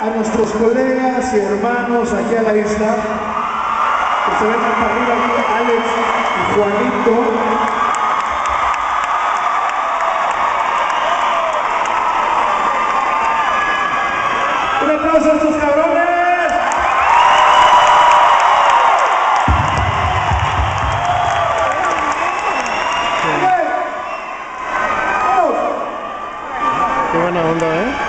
a nuestros colegas y hermanos aquí a la isla, que se ven hasta arriba Alex y Juanito. Un aplauso a estos cabrones. Qué buena onda, ¿eh?